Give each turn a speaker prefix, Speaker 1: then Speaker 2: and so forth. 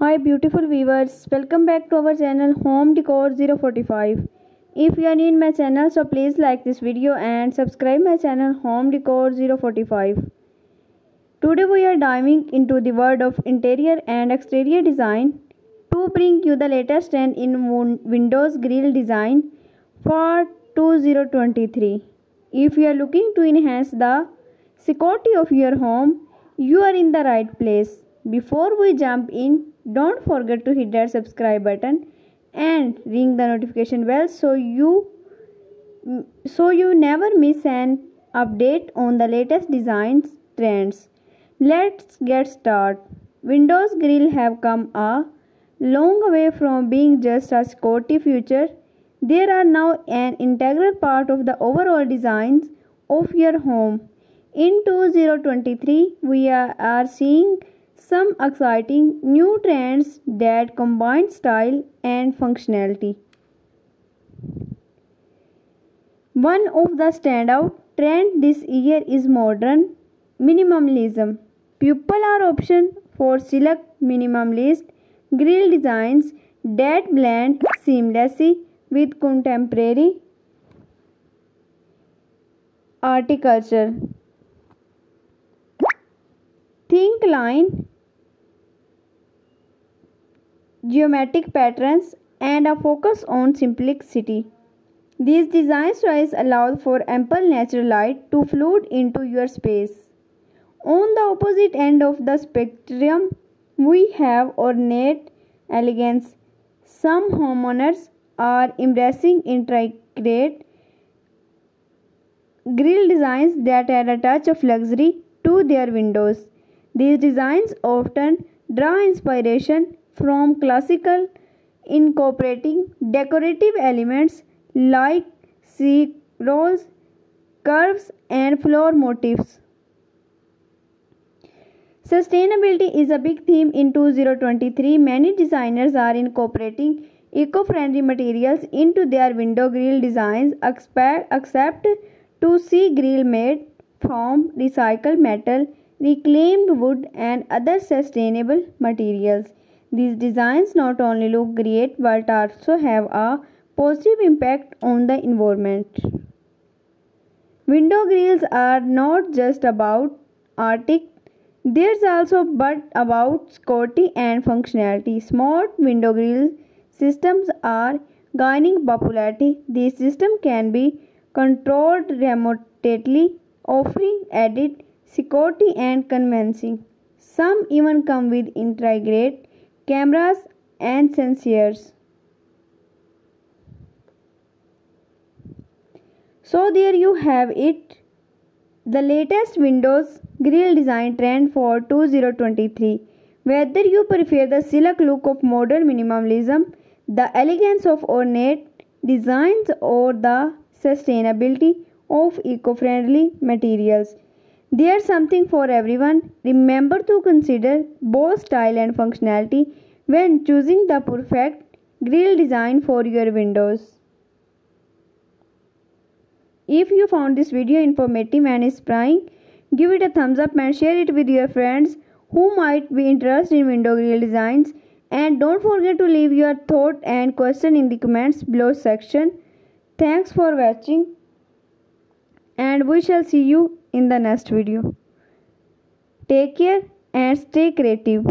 Speaker 1: Hi beautiful viewers, welcome back to our channel Home Decor 045. If you are new in my channel so please like this video and subscribe my channel Home Decor 045. Today we are diving into the world of interior and exterior design to bring you the latest trend in Windows grill design for 2023. If you are looking to enhance the security of your home, you are in the right place. Before we jump in, don't forget to hit that subscribe button and ring the notification bell so you so you never miss an update on the latest designs trends. Let's get started. Windows Grill have come a long way from being just a security feature. They are now an integral part of the overall designs of your home. In 2023, we are, are seeing some exciting new trends that combine style and functionality. One of the standout trends this year is modern minimalism. People are option for select minimalist grill designs that blend seamlessly with contemporary horticulture. Think line geometric patterns, and a focus on simplicity. These design styles allow for ample natural light to flood into your space. On the opposite end of the spectrum, we have ornate elegance. Some homeowners are embracing intricate grill designs that add a touch of luxury to their windows. These designs often draw inspiration from classical incorporating decorative elements like rolls, curves and flower motifs. Sustainability is a big theme in 2023. Many designers are incorporating eco-friendly materials into their window grill designs except to see grill made from recycled metal, reclaimed wood and other sustainable materials. These designs not only look great but also have a positive impact on the environment. Window grills are not just about artic, there's also but about security and functionality. Smart window grill systems are gaining popularity. These systems can be controlled remotely, offering added security and convincing. Some even come with integrated cameras and sensors. So there you have it. The latest Windows grill design trend for 2023. Whether you prefer the sleek look of modern minimalism, the elegance of ornate designs or the sustainability of eco-friendly materials. There's something for everyone. Remember to consider both style and functionality when choosing the perfect grill design for your windows. If you found this video informative and inspiring, give it a thumbs up and share it with your friends who might be interested in window grill designs. And don't forget to leave your thought and question in the comments below section. Thanks for watching and we shall see you in the next video. Take care and stay creative.